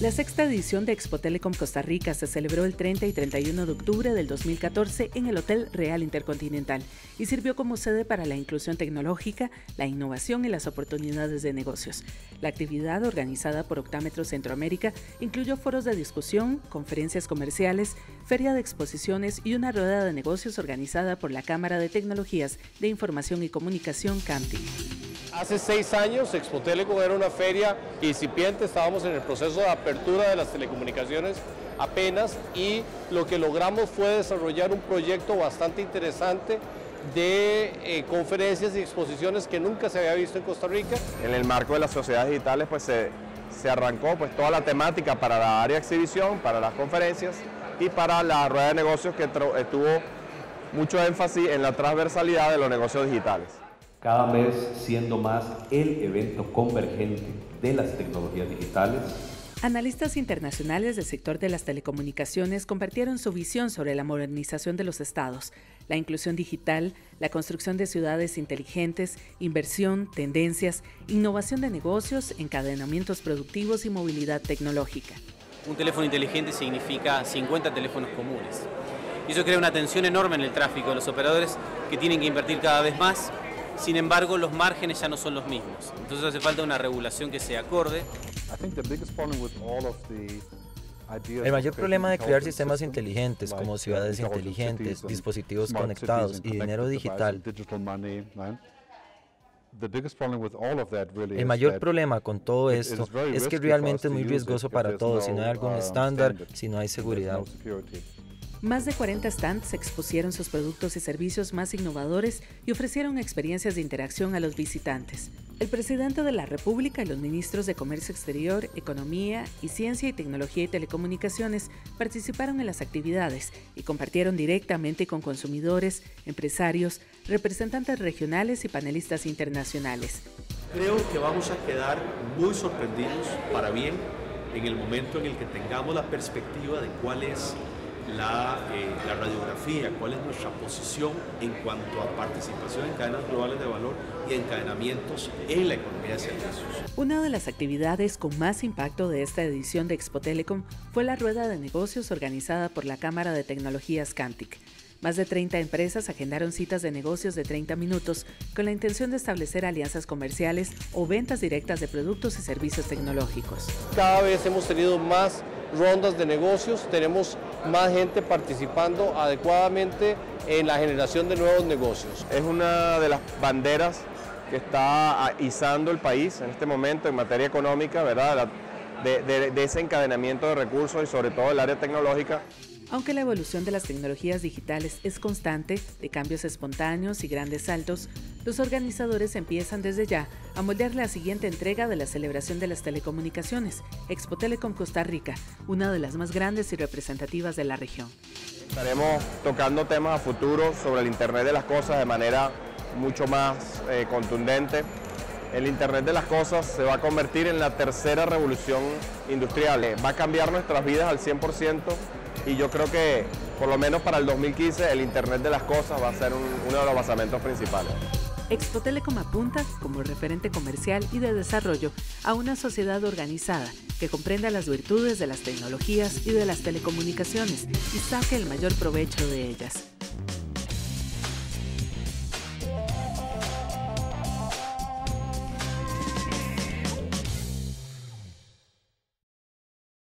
La sexta edición de Expo Telecom Costa Rica se celebró el 30 y 31 de octubre del 2014 en el Hotel Real Intercontinental y sirvió como sede para la inclusión tecnológica, la innovación y las oportunidades de negocios. La actividad organizada por Octámetro Centroamérica incluyó foros de discusión, conferencias comerciales, feria de exposiciones y una rueda de negocios organizada por la Cámara de Tecnologías de Información y Comunicación CAMTI. Hace seis años Expo Telecom era una feria incipiente, estábamos en el proceso de apertura de las telecomunicaciones apenas y lo que logramos fue desarrollar un proyecto bastante interesante de eh, conferencias y exposiciones que nunca se había visto en Costa Rica. En el marco de las sociedades digitales pues se, se arrancó pues toda la temática para la área de exhibición, para las conferencias y para la rueda de negocios que eh, tuvo mucho énfasis en la transversalidad de los negocios digitales cada vez siendo más el evento convergente de las tecnologías digitales. Analistas internacionales del sector de las telecomunicaciones compartieron su visión sobre la modernización de los estados, la inclusión digital, la construcción de ciudades inteligentes, inversión, tendencias, innovación de negocios, encadenamientos productivos y movilidad tecnológica. Un teléfono inteligente significa 50 teléfonos comunes. Y eso crea una tensión enorme en el tráfico de los operadores que tienen que invertir cada vez más sin embargo, los márgenes ya no son los mismos. Entonces hace falta una regulación que sea acorde. El mayor problema de crear sistemas inteligentes como ciudades inteligentes, dispositivos conectados y dinero digital el mayor problema con todo esto es que realmente es muy riesgoso para todos si no hay algún uh, estándar, si no hay seguridad. Más de 40 stands expusieron sus productos y servicios más innovadores y ofrecieron experiencias de interacción a los visitantes. El presidente de la República y los ministros de Comercio Exterior, Economía y Ciencia y Tecnología y Telecomunicaciones participaron en las actividades y compartieron directamente con consumidores, empresarios, representantes regionales y panelistas internacionales. Creo que vamos a quedar muy sorprendidos para bien en el momento en el que tengamos la perspectiva de cuál es la, eh, la, radiografía, cuál es nuestra posición en cuanto a participación en cadenas globales de valor y encadenamientos en la economía de servicios. Una de las actividades con más impacto de esta edición de Expo Telecom fue la rueda de negocios organizada por la Cámara de Tecnologías Cantic. Más de 30 empresas agendaron citas de negocios de 30 minutos con la intención de establecer alianzas comerciales o ventas directas de productos y servicios tecnológicos. Cada vez hemos tenido más rondas de negocios, tenemos más gente participando adecuadamente en la generación de nuevos negocios. Es una de las banderas que está izando el país en este momento en materia económica, ¿verdad? De, de ese encadenamiento de recursos y sobre todo el área tecnológica. Aunque la evolución de las tecnologías digitales es constante, de cambios espontáneos y grandes saltos, los organizadores empiezan desde ya a moldear la siguiente entrega de la celebración de las telecomunicaciones, Expo Telecom Costa Rica, una de las más grandes y representativas de la región. Estaremos tocando temas a futuro sobre el Internet de las Cosas de manera mucho más eh, contundente. El Internet de las Cosas se va a convertir en la tercera revolución industrial. Va a cambiar nuestras vidas al 100% y yo creo que por lo menos para el 2015 el Internet de las Cosas va a ser uno de los basamentos principales. Expo Telecom apunta como referente comercial y de desarrollo a una sociedad organizada que comprenda las virtudes de las tecnologías y de las telecomunicaciones y saque el mayor provecho de ellas.